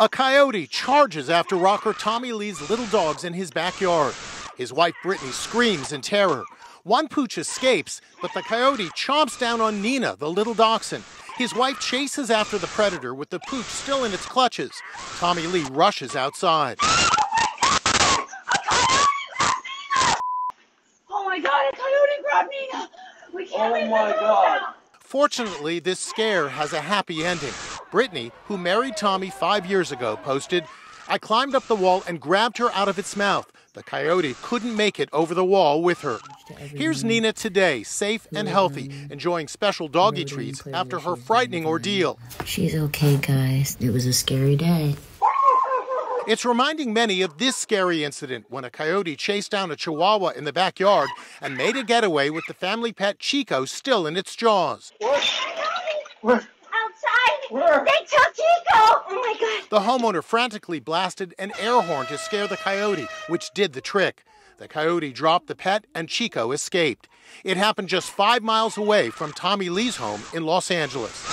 A coyote charges after rocker Tommy Lee's little dogs in his backyard. His wife Brittany screams in terror. One pooch escapes, but the coyote chomps down on Neena, the little dachshund. His wife chases after the predator with the pooch still in its clutches. Tommy Lee rushes outside. Oh my god, a coyote grabbed Neena! We can't Oh my God. now. Fortunately, this scare has a happy ending. Brittany, who married Tommy five years ago, posted, I climbed up the wall and grabbed her out of its mouth. The coyote couldn't make it over the wall with her. Here's Neena today, safe and healthy, enjoying special doggy treats after her frightening ordeal. She's okay, guys. It was a scary day. It's reminding many of this scary incident when a coyote chased down a chihuahua in the backyard and made a getaway with the family pet Chico still in its jaws. Where? Outside! Where? They took Chico! Oh my god! The homeowner frantically blasted an air horn to scare the coyote, which did the trick. The coyote dropped the pet and Chico escaped. It happened just five miles away from Tommy Lee's home in Los Angeles.